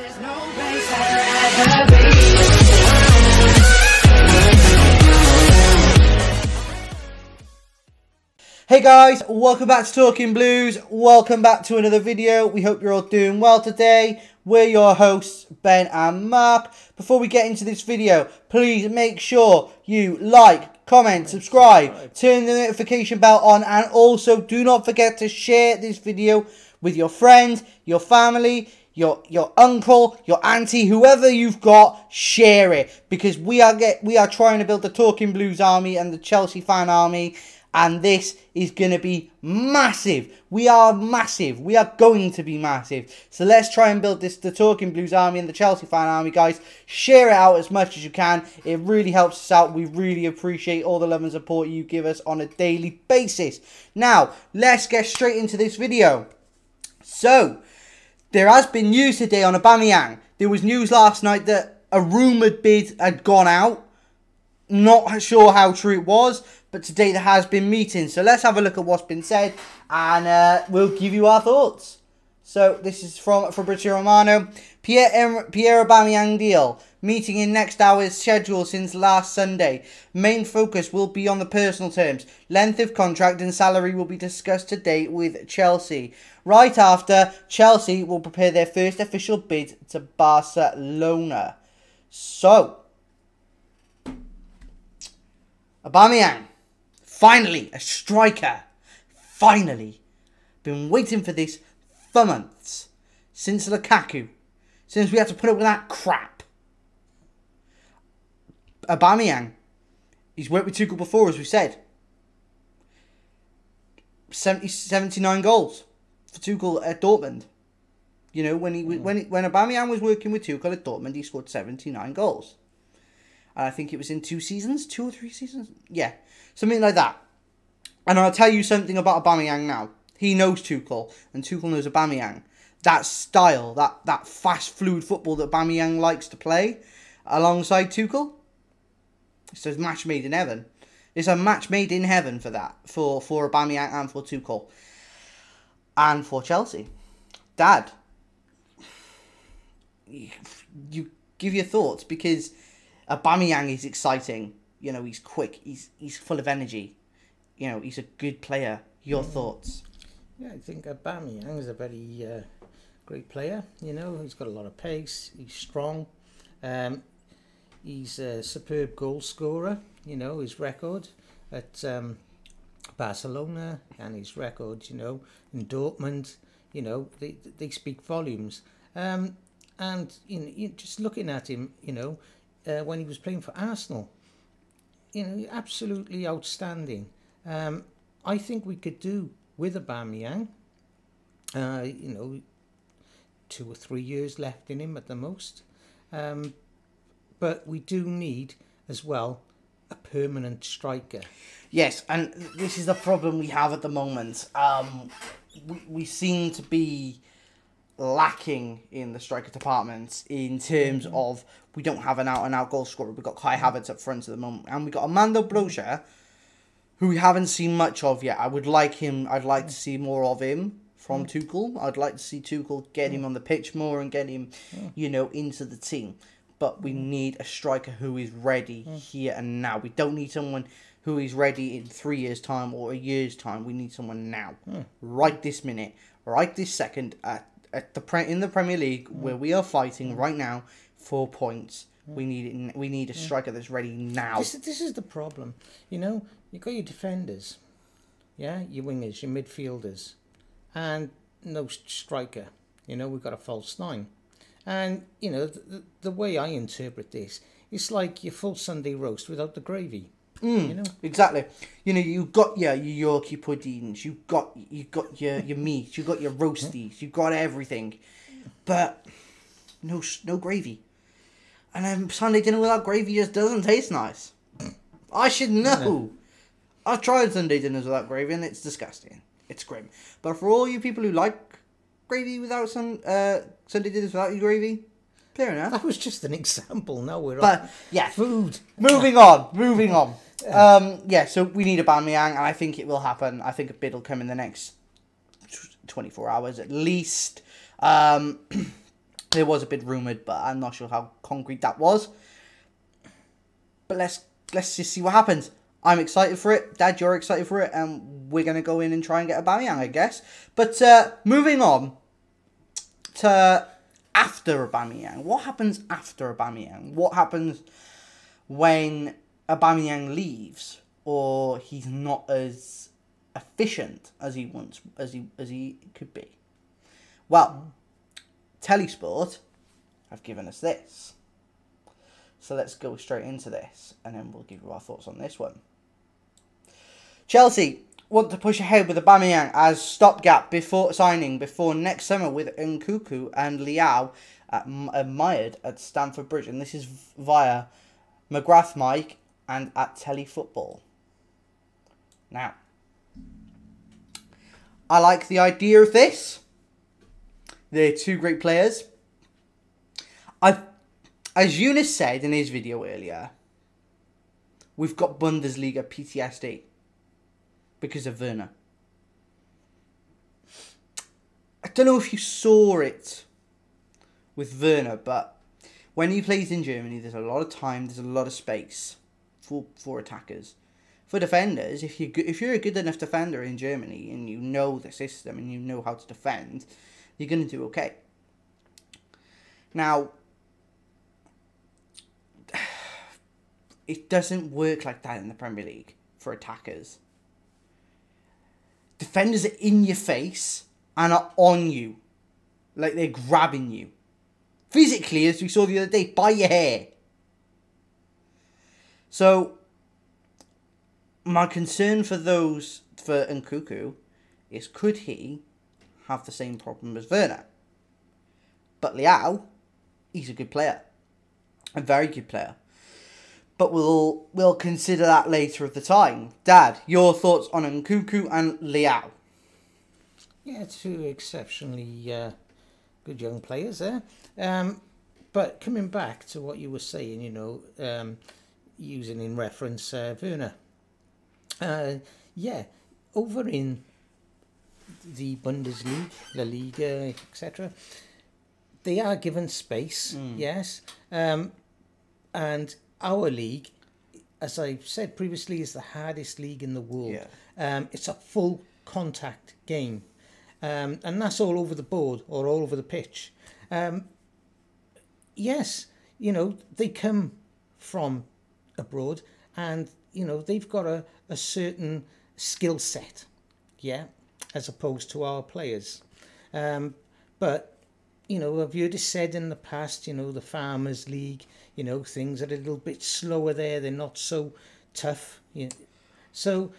Hey guys, welcome back to Talking Blues. Welcome back to another video. We hope you're all doing well today. We're your hosts, Ben and Mark. Before we get into this video, please make sure you like, comment, subscribe, turn the notification bell on, and also do not forget to share this video with your friends, your family, your your uncle, your auntie, whoever you've got, share it because we are get we are trying to build the Talking Blues army and the Chelsea fan army and this is going to be massive. We are massive. We are going to be massive. So let's try and build this the Talking Blues army and the Chelsea fan army, guys. Share it out as much as you can. It really helps us out. We really appreciate all the love and support you give us on a daily basis. Now, let's get straight into this video. So, there has been news today on Aubameyang. There was news last night that a rumoured bid had gone out. Not sure how true it was, but today there has been meetings. So let's have a look at what's been said, and uh, we'll give you our thoughts. So this is from Fabrizio Romano. Pierre Pierre Aubameyang deal meeting in next hour's schedule since last Sunday. Main focus will be on the personal terms. Length of contract and salary will be discussed today with Chelsea. Right after, Chelsea will prepare their first official bid to Barcelona. So, Aubameyang, finally a striker. Finally, been waiting for this for months since Lukaku, since we had to put up with that crap. Aubameyang, he's worked with Tuchel before, as we said. 70, 79 goals for Tuchel at Dortmund. You know, when he hmm. when he, when Aubameyang was working with Tuchel at Dortmund, he scored 79 goals. And I think it was in two seasons, two or three seasons. Yeah, something like that. And I'll tell you something about Aubameyang now. He knows Tuchel, and Tuchel knows Aubameyang. That style, that that fast, fluid football that Aubameyang likes to play, alongside Tuchel, it's a match made in heaven. It's a match made in heaven for that, for for Aubameyang and for Tuchel, and for Chelsea. Dad, you, give your thoughts because Aubameyang is exciting. You know, he's quick. He's he's full of energy. You know, he's a good player. Your mm. thoughts? Yeah, I think Aubameyang is a very uh, great player. You know, he's got a lot of pace. He's strong. Um, he's a superb goal scorer. You know, his record at um, Barcelona and his record, you know, in Dortmund, you know, they they speak volumes. Um, and you know, just looking at him, you know, uh, when he was playing for Arsenal, you know, absolutely outstanding. Um, I think we could do with Aubameyang. Uh, you know, two or three years left in him at the most. Um, but we do need as well a permanent striker. Yes, and this is the problem we have at the moment. Um, we, we seem to be lacking in the striker department in terms of we don't have an out and out goal scorer. We've got Kai Havertz up front at the moment, and we've got Armando Broja, who we haven't seen much of yet. I would like him. I'd like to see more of him from mm. Tuchel. I'd like to see Tuchel get him mm. on the pitch more and get him, you know, into the team. But we mm. need a striker who is ready here and now. We don't need someone who is ready in three years' time or a year's time. We need someone now, right this minute, right this second, at, at the pre- in the Premier League where we are fighting right now for points. We need it. we need a striker that's ready now. This, this is the problem. You know, you've got your defenders, yeah, your wingers, your midfielders, and no striker. You know, we've got a false nine. And, you know, the, the, way I interpret this, it's like your full Sunday roast without the gravy. Mm, you know? Exactly. You know, you've got your, your Yorkie puddings, you got you got your, your meat, you've got your roasties, you've got everything, but no no gravy. And then Sunday dinner without gravy just doesn't taste nice. I should know. I've tried Sunday dinners without gravy and it's disgusting. It's grim. But for all you people who like gravy without some uh, Sunday dinners without your gravy, fair enough. That was just an example. No, we're on But yeah, food. moving on, moving on. Um, yeah, so we need Aubameyang, and I think it will happen. I think a bid will come in the next 24 hours at least. Um, There was a bit rumoured, but I'm not sure how concrete that was. But let's let's just see what happens. I'm excited for it. Dad, you're excited for it, and we're gonna go in and try and get Aubameyang, I guess. But uh, moving on to after a Aubameyang. What happens after a Aubameyang? What happens when a Aubameyang leaves, or he's not as efficient as he once as he as he could be? Well, Telesport have given us this. So let's go straight into this, and then we'll give you our thoughts on this one. Chelsea want to push ahead with Aubameyang as stopgap before signing before next summer with Nkunku and Leao uh, at, admired uh, at Stamford Bridge, and this is via McGrath Mike and at Telefootball. Now, I like the idea of this. They're two great players. I, as Eunice said in his video earlier, we've got Bundesliga PTSD because of Werner. I don't know if you saw it with Werner, but when he plays in Germany, there's a lot of time, there's a lot of space for for attackers. For defenders, if you if you're a good enough defender in Germany and you know the system and you know how to defend, you're going to do okay. Now, it doesn't work like that in the Premier League for attackers defenders are in your face and are on you. Like they're grabbing you. Physically, as we saw the other day, by your hair. So, my concern for those, for Nkunku, is could he have the same problem as Werner? But Leao, he's a good player. A very good player but we'll we'll consider that later of the time. Dad, your thoughts on Nkunku and Leao? Yeah, two exceptionally uh, good young players there. Um, but coming back to what you were saying, you know, um, using in reference uh, Werner. Uh, yeah, over in the Bundesliga, La Liga, etc., they are given space, Mm. yes. Um, and our league, as I've said previously, is the hardest league in the world. Yeah. Um, it's a full contact game. Um, and that's all over the board or all over the pitch. Um, yes, you know, they come from abroad and, you know, they've got a, a certain skill set, yeah, as opposed to our players. Um, but, you know, I've heard it said in the past, you know, the Farmers League, you know, things are a little bit slower there, they're not so tough. You know. So,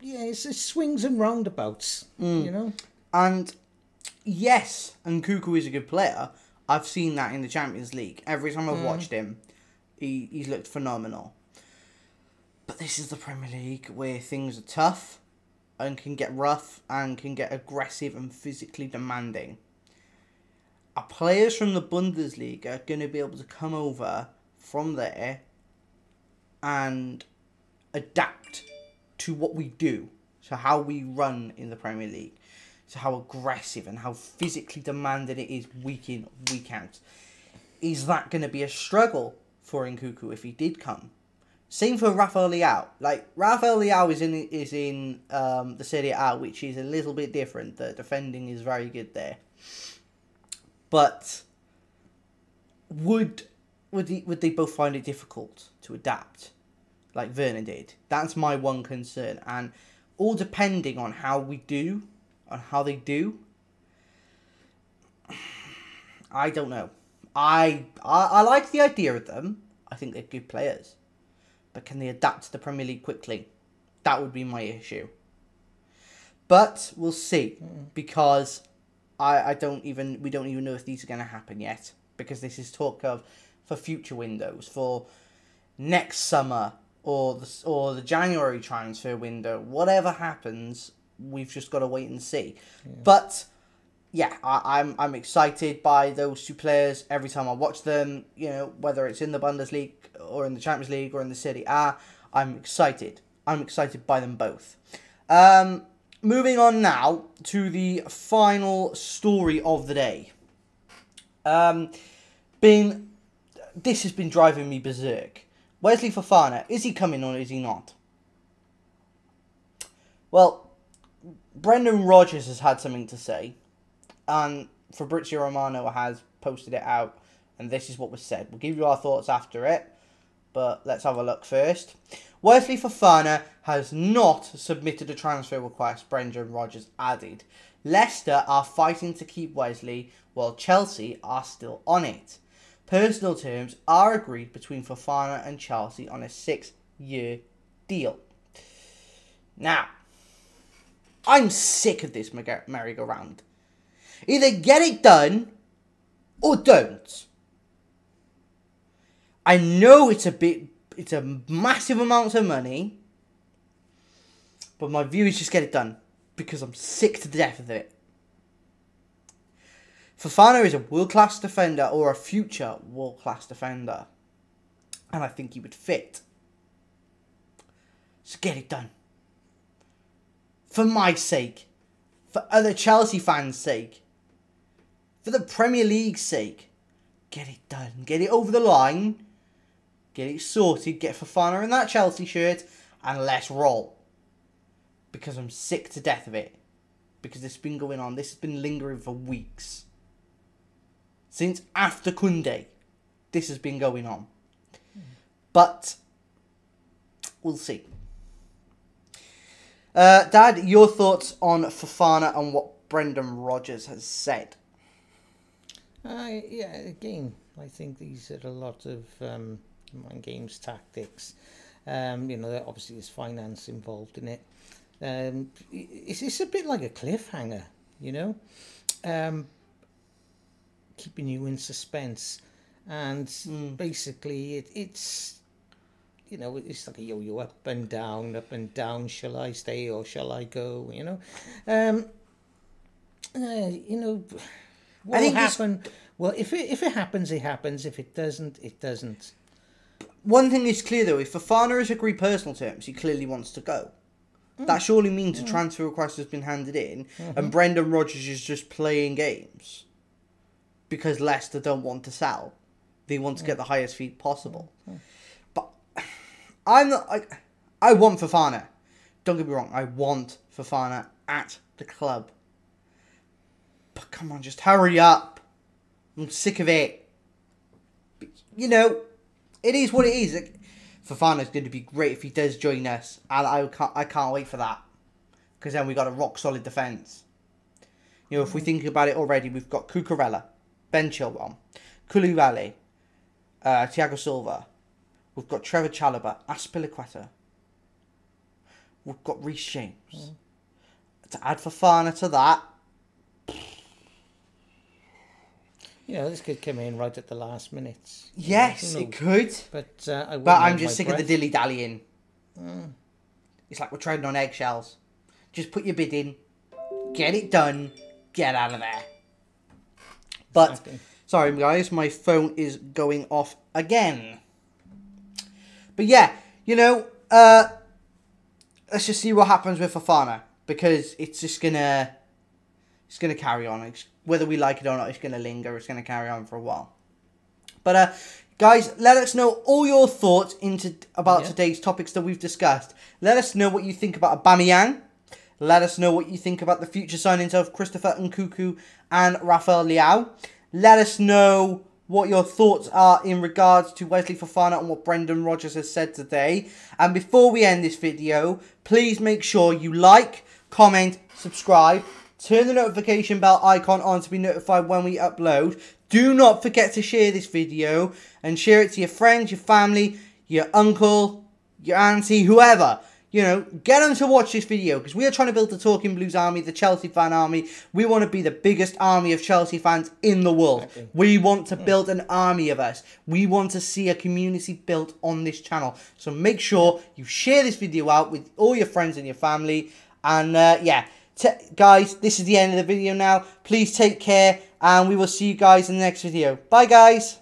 yeah, it's, it swings and roundabouts, you know. And yes, and Nkunku is a good player. I've seen that in the Champions League. Every time I've watched him, he, he's looked phenomenal. But this is the Premier League where things are tough and can get rough and can get aggressive and physically demanding. Our players from the Bundesliga are going to be able to come over from there and adapt to what we do, to how we run in the Premier League, to how aggressive and how physically demanding it is week in, week out. Is that going to be a struggle for Nkunku if he did come? Same for Rafael Leao. Like Rafael Leao is in is in um, the Serie A, which is a little bit different. The defending is very good there. But would would they, would they both find it difficult to adapt, like Werner did? That's my one concern, and all depending on how we do, on how they do. I don't know. I, I I like the idea of them. I think they're good players, but can they adapt to the Premier League quickly? That would be my issue. But we'll see because I, I don't even we don't even know if these are going to happen yet because this is talk of for future windows for next summer or the or the January transfer window whatever happens we've just got to wait and see but yeah I, I'm I'm excited by those two players every time I watch them you know whether it's in the Bundesliga or in the Champions League or in the Serie A I'm excited I'm excited by them both um moving on now to the final story of the day Um, been this has been driving me berserk. Wesley Fofana, is he coming or is he not? Well, Brendan Rodgers has had something to say, and Fabrizio Romano has posted it out, and this is what was said. We'll give you our thoughts after it, but let's have a look first. Wesley Fofana has not submitted a transfer request, Brendan Rodgers added. Leicester are fighting to keep Wesley, while Chelsea are still on it. Personal terms are agreed between Fofana and Chelsea on a six year deal. Now, I'm sick of this merry- merry-go-round. Either get it done or don't. I know it's a bit, it's a massive amount of money, but my view is just get it done because I'm sick to death of it. Fofana is a world class defender or a future world class defender, and I think he would fit. So get it done. For my sake, for other Chelsea fans' sake, for the Premier League's sake, get it done. Get it over the line. Get it sorted. Get Fofana in that Chelsea shirt, and let's roll. Because I'm sick to death of it. Because this has been going on. This has been lingering for weeks. Since after Koundé, this has been going on. But we'll see. Uh, Dad, your thoughts on Fofana and what Brendan Rodgers has said? Uh, yeah, again, I think these are a lot of um, mind games tactics. Um, you know, obviously there's finance involved in it. Um, it's, it's a bit like a cliffhanger, you know, um, keeping you in suspense. And basically, it, it's you know, it's like a yo-yo, up and down, up and down. Shall I stay or shall I go? You know, um, uh, you know, will think this- happen? Well, if it if it happens, it happens. If it doesn't, it doesn't. One thing is clear though, if Fofana has agreed personal terms, he clearly wants to go. Mm. That surely means a mm. transfer request has been handed in, and mm-hmm. Brendan Rodgers is just playing games because Leicester don't want to sell; they want to mm. get the highest fee possible. But I'm not. I, I want Fofana. Don't get me wrong. I want Fofana at the club. Come on, just hurry up. I'm sick of it. But, you know, it is what it is. Like, Fofana's going to be great if he does join us, and I can't, I can't wait for that because then we've got a rock solid defense. You know, if we think about it already, we've got Cucurella, Ben Chilwell, Koulibaly, uh, Thiago Silva. We've got Trevor Chalobah, Azpilicueta. We've got Reece James. To add Fofana to that, You know, this could come in right at the last minute. yes, it could. But uh, I but I'm just sick of the dilly dallying. It's like we're treading on eggshells. Just put your bid in, get it done, get out of there. But Exactly. sorry, guys, my phone is going off again. But yeah, you know, uh, let's just see what happens with Fofana because it's just gonna, it's gonna carry on. It's, whether we like it or not, it's gonna linger. It's gonna carry on for a while. But uh, guys, let us know all your thoughts into about Yeah. today's topics that we've discussed. Let us know what you think about Aubameyang. Let us know what you think about the future signings of Christopher Nkunku and Rafael Leao. Let us know what your thoughts are in regards to Wesley Fofana and what Brendan Rodgers has said today. And before we end this video, please make sure you like, comment, subscribe, turn the notification bell icon on to be notified when we upload. Do not forget to share this video and share it to your friends, your family, your uncle, your auntie, whoever. You know, get them to watch this video because we are trying to build the Talking Blues army, the Chelsea fan army. We want to be the biggest army of Chelsea fans in the world. We want to build an army of us. We want to see a community built on this channel. So make sure you share this video out with all your friends and your family. And uh, yeah, guys, this is the end of the video now. Please take care and we will see you guys in the next video. Bye, guys.